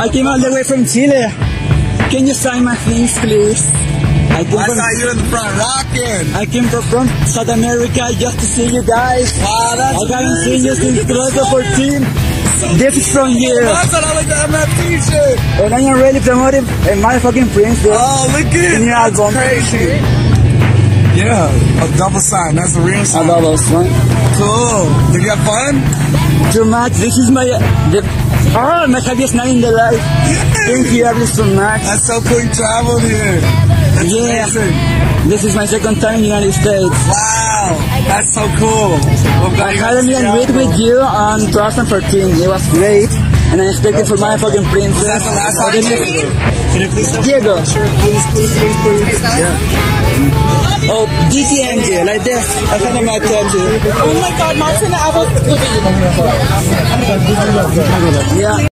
I came all the way from Chile. Can you sign my things, please? I came I from, saw you in the front rocking. I came from, from South America just to see you guys. Wow, that's I haven't seen you amazing. since 2014. This is from you. I thought I looked at that t-shirt. And I am really promoting a motherfucking Prince, dude. Oh, look at it. In your That's album. crazy. Yeah, a double sign. That's the real I sign. love us, man. Cool. Did you have fun? Too much. This is my, the, oh, my happiest night in the life. Thank you ever so much. That's so cool you traveled here. That's Yeah. amazing. This is my second time in the United States. Wow. That's so cool. Well, I you had a meet to and with you on 2014. It was great. And I expected for my fucking princess. That's the last time. Can you please step Diego. Sure, please, please, please, please. Yeah. Oh, DTMG, like this. I kind of my tattoo. Oh my god, Martin, I was Yeah.